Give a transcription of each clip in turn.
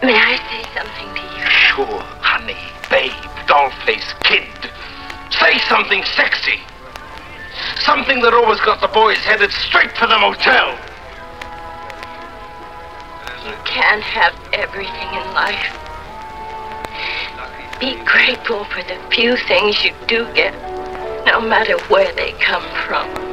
May I say something to you? Sure, honey, babe, dollface, kid. Say something sexy. Something that always got the boys headed straight for the motel. You can't have everything in life. Be grateful for the few things you do get, no matter where they come from.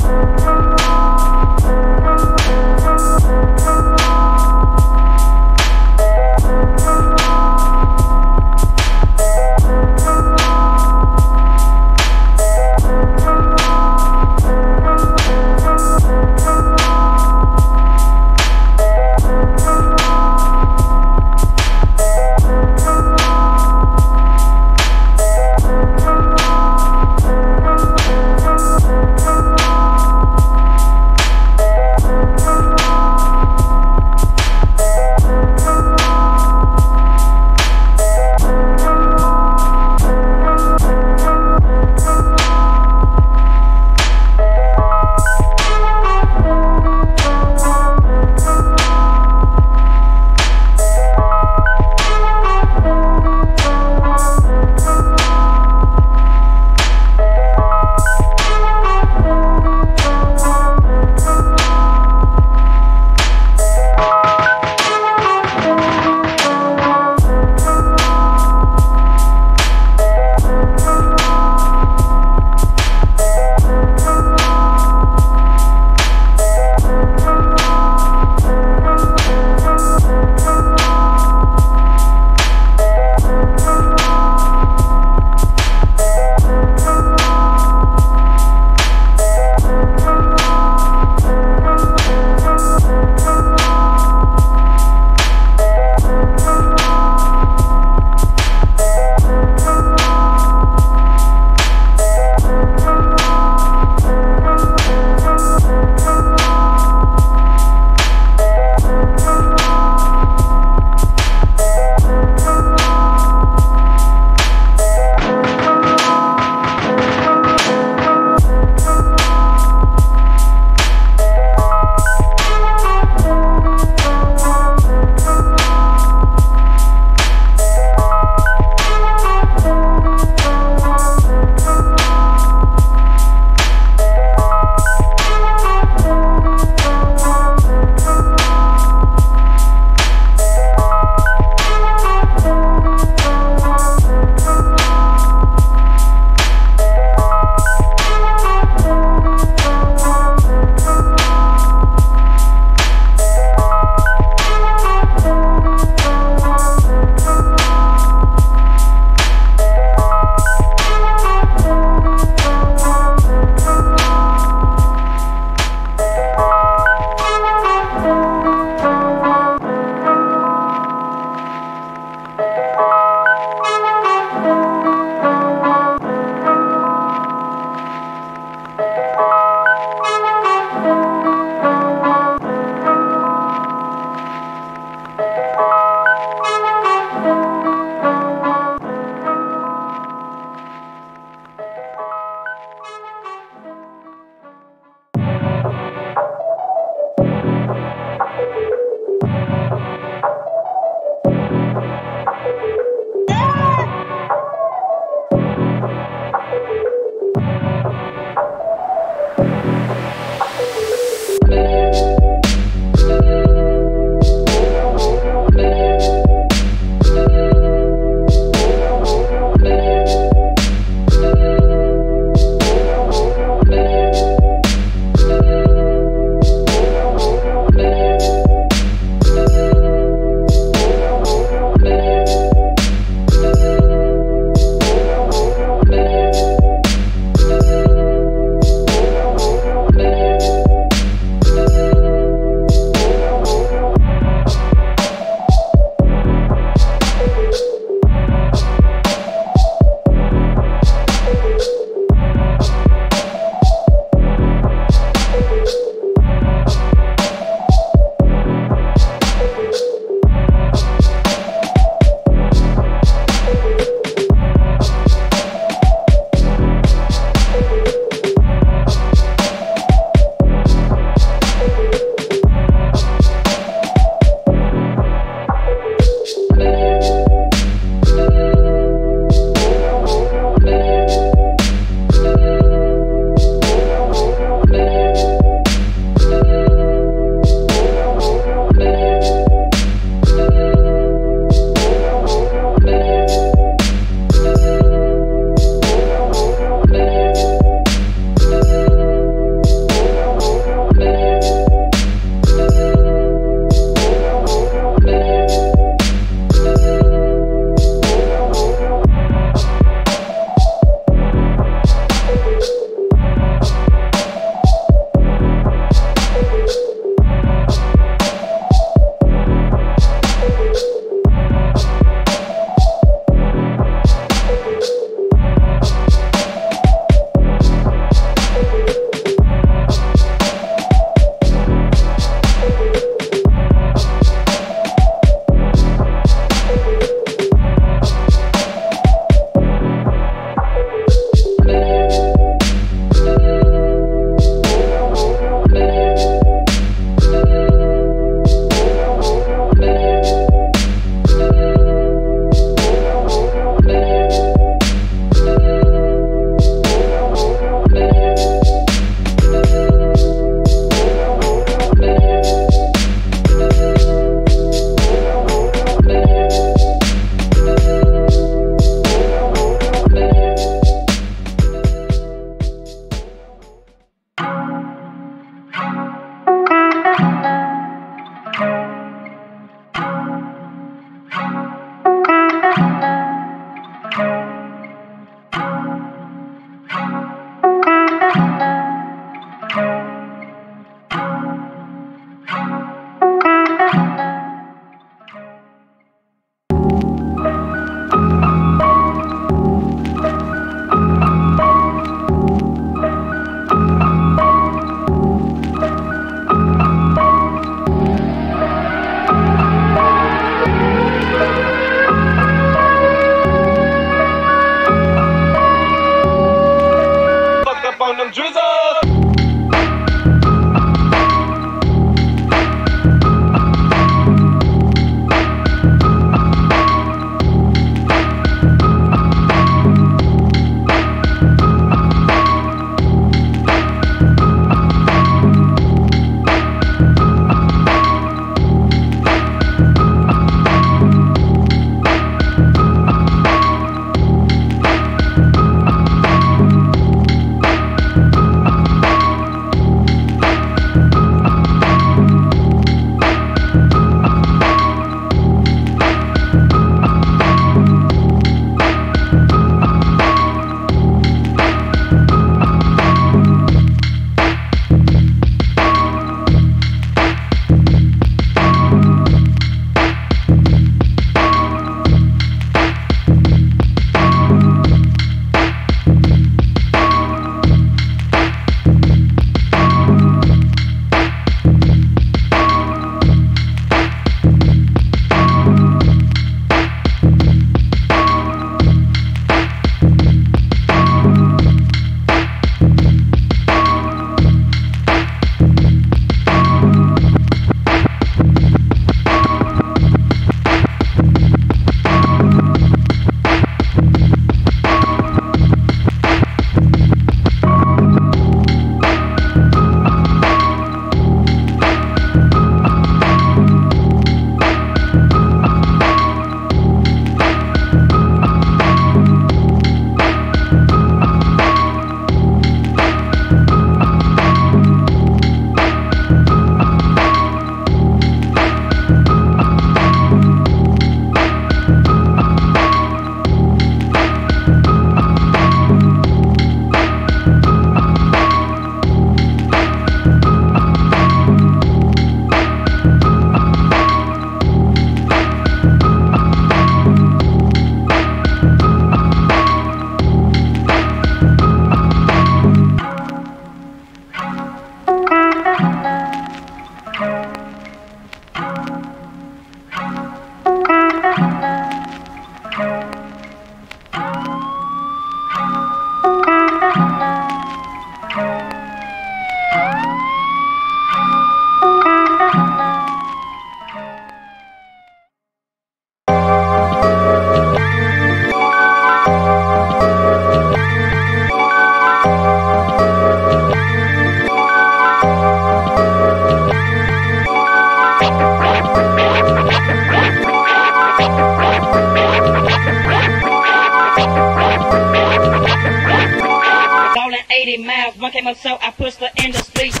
One came up so I pushed the industry.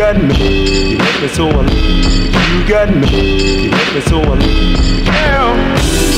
got me, you hit me so I, you got me, you hit me so I, yeah.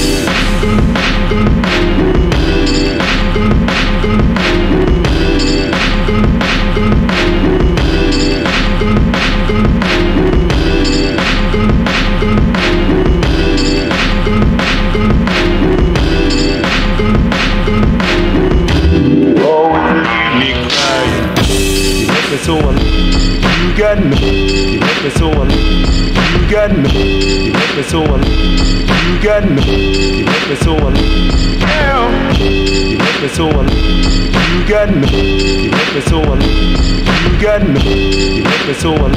got me, You make me so aloof. Damn. You make me so aloof. You got no. You make me so aloof. You got me, You make me so aloof.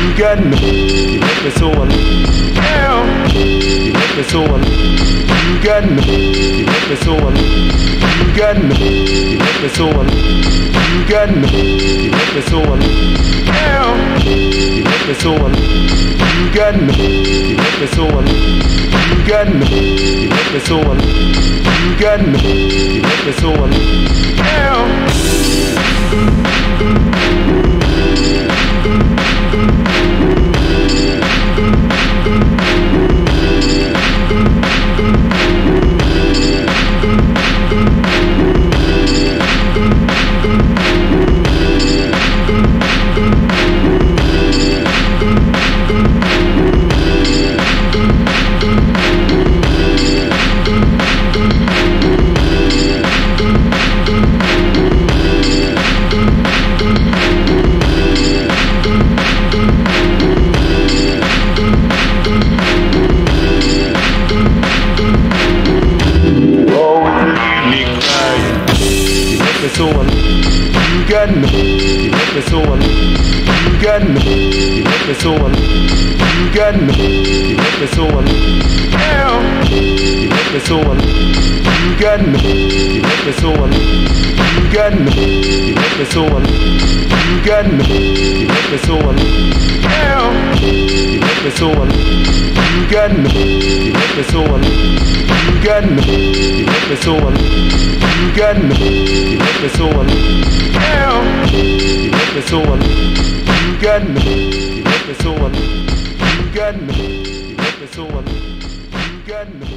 You got me, You make me so aloof. Damn. You make me so aloof. You got no. You make me so aloof. You got me, You make me so aloof. You got me, You make me so aloof. Damn. You make me so aloof. You got no. You make me so aloof got me, you make me so alone. You got me, you make me so alone. Damn. So un. You got me. You make me so un. You got me. You make me so un. You got me. You make me so un. Yeah. You make me so un. You got me. You make me so un. You got me. You make me so un. You got me. You make me so un. Yeah. You make me so un. You got me. You make me so un. You got me. You make me so un. You got me.